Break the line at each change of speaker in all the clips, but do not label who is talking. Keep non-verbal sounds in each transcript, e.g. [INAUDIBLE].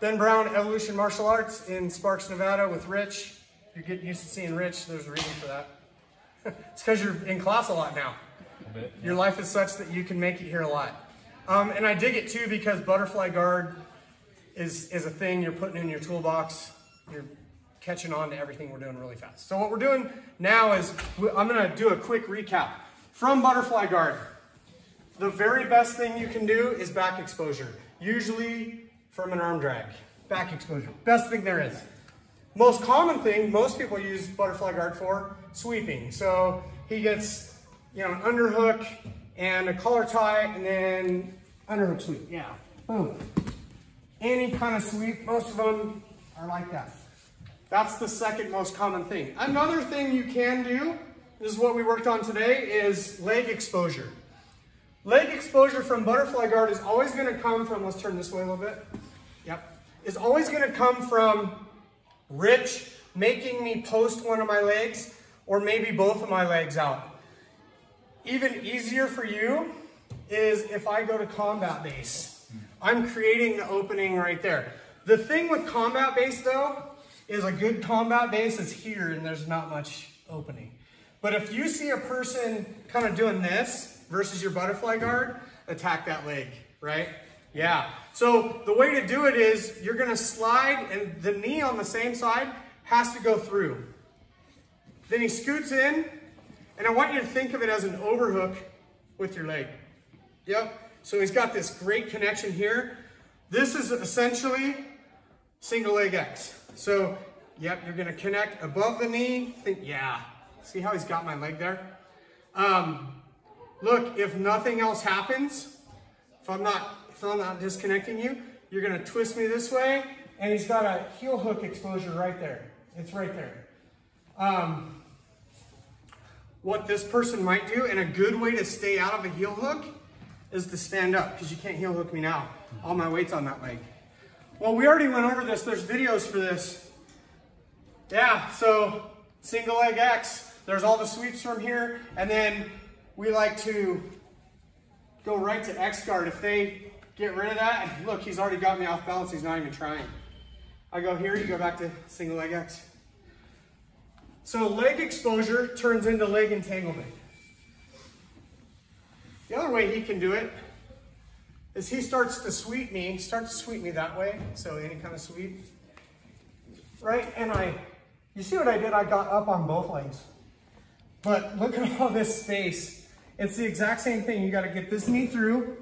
Ben Brown, Evolution Martial Arts in Sparks, Nevada with Rich. You're getting used to seeing Rich. There's a reason for that. [LAUGHS] it's because you're in class a lot now. Your life is such that you can make it here a lot. Um, and I dig it too because butterfly guard is, is a thing you're putting in your toolbox. You're catching on to everything we're doing really fast. So what we're doing now is I'm gonna do a quick recap. From butterfly guard, the very best thing you can do is back exposure. Usually from an arm drag, back exposure. Best thing there is. Most common thing most people use butterfly guard for, sweeping. So he gets, you know, an underhook and a collar tie and then underhook sweep. Yeah, boom. Any kind of sweep, most of them are like that. That's the second most common thing. Another thing you can do, this is what we worked on today, is leg exposure. Leg exposure from butterfly guard is always gonna come from, let's turn this way a little bit. Yep. Is always gonna come from Rich making me post one of my legs or maybe both of my legs out. Even easier for you is if I go to combat base. I'm creating the opening right there. The thing with combat base though, is a good combat base is here and there's not much opening. But if you see a person kind of doing this, versus your butterfly guard, attack that leg, right? Yeah. So the way to do it is you're gonna slide and the knee on the same side has to go through. Then he scoots in and I want you to think of it as an overhook with your leg. Yep. So he's got this great connection here. This is essentially single leg X. So, yep, you're gonna connect above the knee. Think, yeah. See how he's got my leg there? Um, Look, if nothing else happens, if I'm not, if I'm not disconnecting you, you're gonna twist me this way, and he's got a heel hook exposure right there. It's right there. Um, what this person might do, and a good way to stay out of a heel hook, is to stand up, because you can't heel hook me now. All my weight's on that leg. Well, we already went over this. There's videos for this. Yeah, so single leg X. There's all the sweeps from here, and then we like to go right to X guard. If they get rid of that, look, he's already got me off balance. He's not even trying. I go here, you go back to single leg X. So leg exposure turns into leg entanglement. The other way he can do it is he starts to sweep me, starts to sweep me that way. So any kind of sweep, right? And I, you see what I did? I got up on both legs. But look at all this space it's the exact same thing. You got to get this knee through.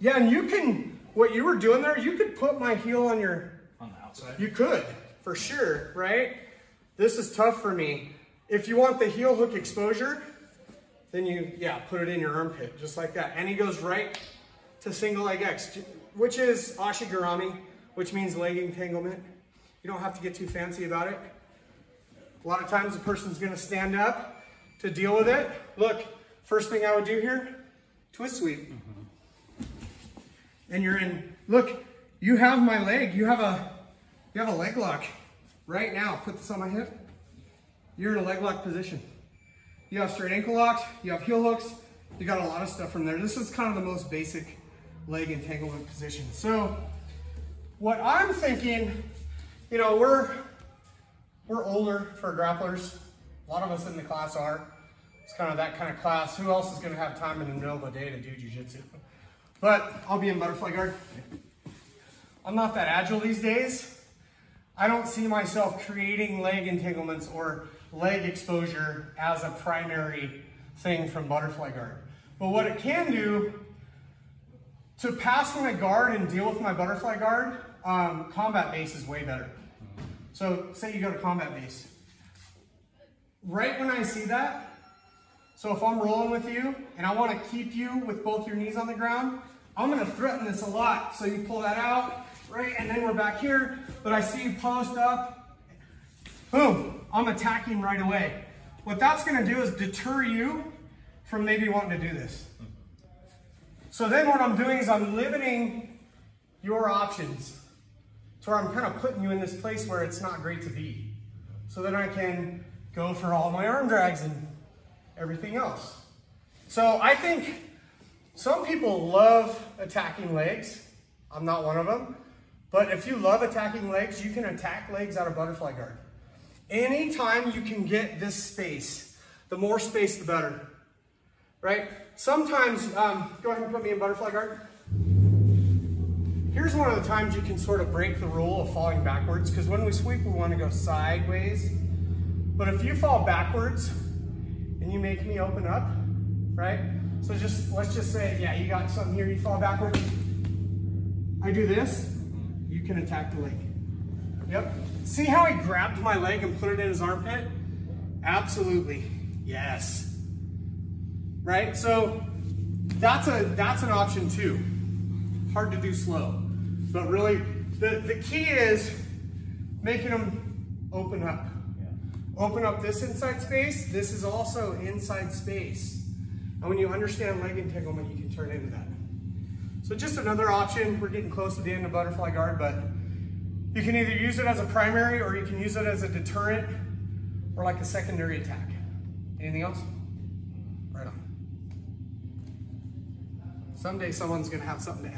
Yeah, and you can, what you were doing there, you could put my heel on your...
On the outside?
You could, for sure, right? This is tough for me. If you want the heel hook exposure, then you, yeah, put it in your armpit, just like that. And he goes right to single leg X, which is ashi garami, which means leg entanglement. You don't have to get too fancy about it. A lot of times the person's gonna stand up, to deal with it. Look, first thing I would do here, twist sweep. Mm -hmm. And you're in, look, you have my leg, you have a, you have a leg lock right now. Put this on my hip. You're in a leg lock position. You have straight ankle locks, you have heel hooks, you got a lot of stuff from there. This is kind of the most basic leg entanglement position. So what I'm thinking, you know, we're, we're older for grapplers. A lot of us in the class are. It's kind of that kind of class. Who else is going to have time in the middle of the day to do jujitsu? But I'll be in butterfly guard. I'm not that agile these days. I don't see myself creating leg entanglements or leg exposure as a primary thing from butterfly guard. But what it can do, to pass my guard and deal with my butterfly guard, um, combat base is way better. So say you go to combat base right when I see that, so if I'm rolling with you and I want to keep you with both your knees on the ground, I'm going to threaten this a lot. So you pull that out, right? And then we're back here, but I see you post up. Boom, I'm attacking right away. What that's going to do is deter you from maybe wanting to do this. So then what I'm doing is I'm limiting your options to where I'm kind of putting you in this place where it's not great to be. So then I can go for all my arm drags and everything else. So I think some people love attacking legs. I'm not one of them. But if you love attacking legs, you can attack legs out of butterfly guard. Anytime you can get this space, the more space, the better, right? Sometimes, um, go ahead and put me in butterfly guard. Here's one of the times you can sort of break the rule of falling backwards, because when we sweep, we want to go sideways. But if you fall backwards and you make me open up, right? So just, let's just say, yeah, you got something here, you fall backwards. I do this, you can attack the leg. Yep. See how he grabbed my leg and put it in his armpit? Absolutely. Yes. Right? So that's a that's an option too. Hard to do slow. But really the, the key is making them open up. Open up this inside space. This is also inside space. And when you understand leg entanglement, you can turn into that. So just another option. We're getting close to the end of butterfly guard, but you can either use it as a primary or you can use it as a deterrent or like a secondary attack. Anything else? Right on. Someday someone's gonna have something to add.